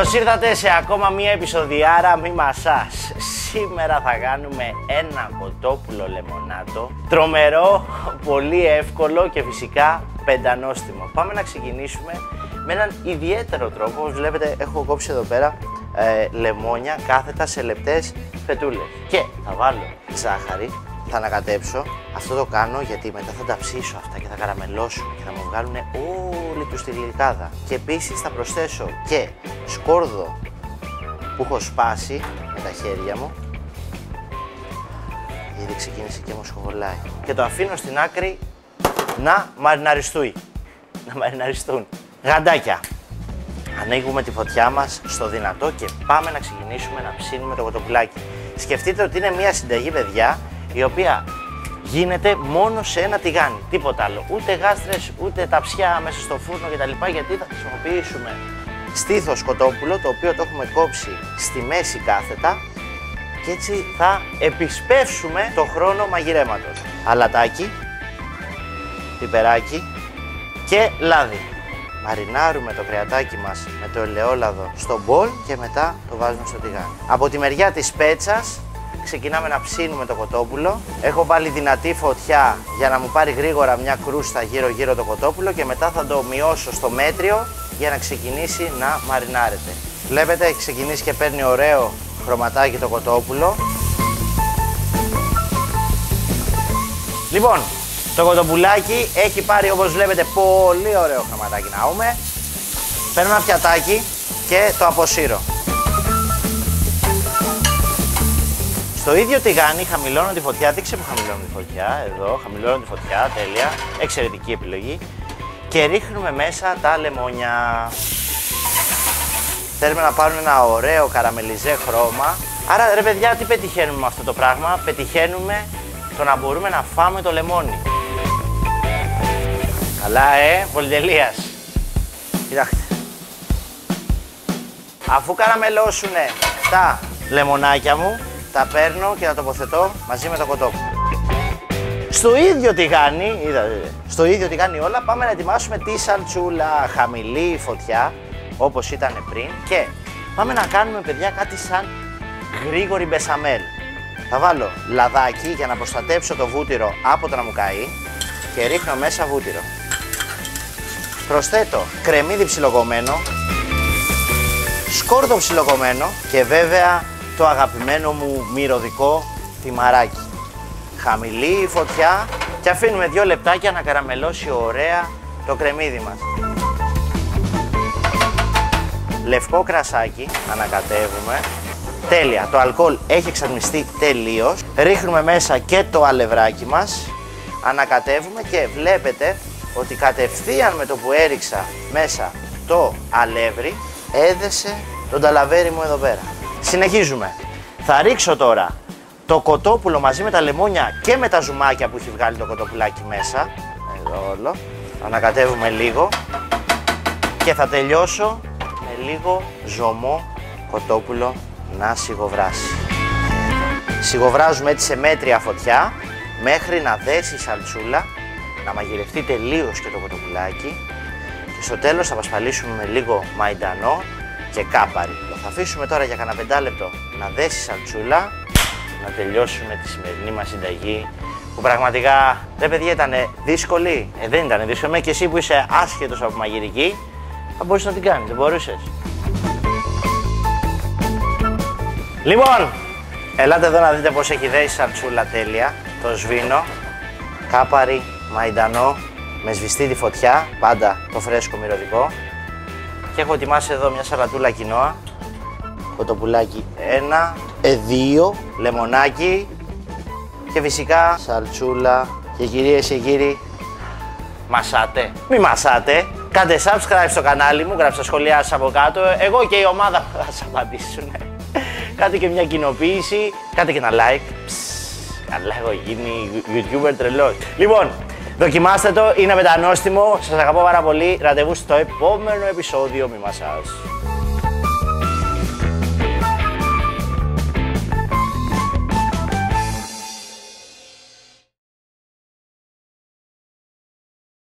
Καλώς ήρθατε σε ακόμα μία επεισοδιάρα μη μασάς. Σήμερα θα κάνουμε ένα κοτόπουλο λεμονάτο. Τρομερό, πολύ εύκολο και φυσικά πεντανόστιμο. Πάμε να ξεκινήσουμε με έναν ιδιαίτερο τρόπο. Όπως βλέπετε έχω κόψει εδώ πέρα ε, λεμόνια κάθετα σε λεπτές φετούλες. Και θα βάλω ζάχαρη, θα ανακατέψω. Αυτό το κάνω γιατί μετά θα τα ψήσω αυτά και θα καραμελώσουν και θα μου βγάλουν όλη τους τη γλυκάδα. Και επίσης θα προσθέσω και σκόρδο που έχω σπάσει με τα χέρια μου. Ήδη ξεκίνησε και μου σχοβολάει. Και το αφήνω στην άκρη να μαριναριστούει. Να μαριναριστούν. Γαντάκια. Ανοίγουμε τη φωτιά μας στο δυνατό και πάμε να ξεκινήσουμε να ψήνουμε το κοτοπουλάκι. Σκεφτείτε ότι είναι μια συνταγή, παιδιά, η οποία γίνεται μόνο σε ένα τηγάνι. Τίποτα άλλο. Ούτε γάστρες, ούτε ταψιά μέσα στο φούρνο κτλ. Γιατί θα χρησιμοποιήσουμε στήθος κοτόπουλο, το οποίο το έχουμε κόψει στη μέση κάθετα και έτσι θα επισπεύσουμε το χρόνο μαγειρέματος. Αλατάκι, πιπεράκι και λάδι. Μαρινάρουμε το κρεατάκι μας με το ελαιόλαδο στο μπολ και μετά το βάζουμε στο τηγάνι. Από τη μεριά της πέτσας ξεκινάμε να ψήνουμε το κοτόπουλο. Έχω βάλει δυνατή φωτιά για να μου πάρει γρήγορα μια κρούστα γύρω γύρω το κοτόπουλο και μετά θα το μειώσω στο μέτριο για να ξεκινήσει να μαρινάρεται. Βλέπετε έχει ξεκινήσει και παίρνει ωραίο χρωματάκι το κοτόπουλο. Λοιπόν, το κοτοπουλάκι έχει πάρει όπως βλέπετε πολύ ωραίο χρωματάκι να ούμε. Παίρνω ένα πιατάκι και το αποσύρω. Στο ίδιο τηγάνι χαμηλώνω τη φωτιά, δείξε που χαμηλώνω τη φωτιά, εδώ, χαμηλώνω τη φωτιά, τέλεια, εξαιρετική επιλογή. Και ρίχνουμε μέσα τα λεμόνια. Θέλουμε να πάρουν ένα ωραίο καραμελιζέ χρώμα. Άρα ρε παιδιά, τι πετυχαίνουμε με αυτό το πράγμα, πετυχαίνουμε το να μπορούμε να φάμε το λεμόνι. Καλά ε, πολυτελείας. Κοιτάξτε. Αφού καραμελώσουνε τα λεμονάκια μου, τα παίρνω και τα τοποθετώ μαζί με το κοτόπουλο. Στο ίδιο τηγάνι, είδατε, στο ίδιο τηγάνι όλα, πάμε να ετοιμάσουμε τη σαλτσούλα, χαμηλή φωτιά, όπως ήταν πριν και πάμε να κάνουμε παιδιά κάτι σαν γρήγορη μπεσαμέλ. Θα βάλω λαδάκι για να προστατέψω το βούτυρο από το να μου καεί και ρίχνω μέσα βούτυρο. Προσθέτω κρεμμύδι ψιλοκομμένο, σκόρδο ψιλοκομμένο και βέβαια το αγαπημένο μου μυρωδικό θυμαράκι. Χαμηλή η φωτιά και αφήνουμε δύο λεπτάκια να καραμελώσει ωραία το κρεμμύδι μας. Λευκό κρασάκι, ανακατεύουμε. Τέλεια, το αλκοόλ έχει εξαρμιστεί τελείως. Ρίχνουμε μέσα και το αλευράκι μας. Ανακατεύουμε και βλέπετε ότι κατευθείαν με το που έριξα μέσα το αλεύρι έδεσε τον ταλαβέρι μου εδώ πέρα. Συνεχίζουμε. Θα ρίξω τώρα το κοτόπουλο μαζί με τα λεμόνια και με τα ζουμάκια που έχει βγάλει το κοτοπουλάκι μέσα. Εδώ όλο. Ανακατεύουμε λίγο. Και θα τελειώσω με λίγο ζωμό κοτόπουλο να σιγοβράσει. Σιγοβράζουμε έτσι σε μέτρια φωτιά μέχρι να δέσει η σαλτσούλα, να μαγειρευτεί τελείως και το κοτοπουλάκι και στο τέλος θα πασπαλίσουμε με λίγο μαϊντανό και κάπαρι. Θα αφήσουμε τώρα για κανένα πεντάλεπτο να δέσει σαλτσούλα, να τελειώσουμε τη σημερινή μας συνταγή που πραγματικά, ρε παιδιά, ήταν δύσκολη. Ε, δεν ήταν δύσκολη. Και εσύ που είσαι άσχετος από μαγειρική, θα μπορούσες να την κάνεις, δεν μπορούσες. Λοιπόν, ελάτε εδώ να δείτε πώς έχει δέσει σαλτσούλα τέλεια. Το σβήνω, κάπαρι, μαϊντανό, με σβηστή τη φωτιά, πάντα το φρέσκο μυρωδικό. Και έχω ετοιμάσει εδώ μια σαλατούλα κοινόα, κοτοπουλάκι ένα, ε, δύο, λεμονάκι. Και φυσικά σαλτσούλα. Και κυρίες και κύριοι. Μασάτε, μη μασάτε, κάντε subscribe στο κανάλι μου, γράψτε σχολιά σας από κάτω, εγώ και η ομάδα θα σας απαντήσουν. Κάντε και μια κοινοποίηση, κάντε και ένα like. Ψ, καλά έχω γίνει youtuber τρελός. Λοιπόν, δοκιμάστε το, είναι μετανόστιμο, σας αγαπώ πάρα πολύ, ραντεβού στο επόμενο επεισόδιο, μη μασάς.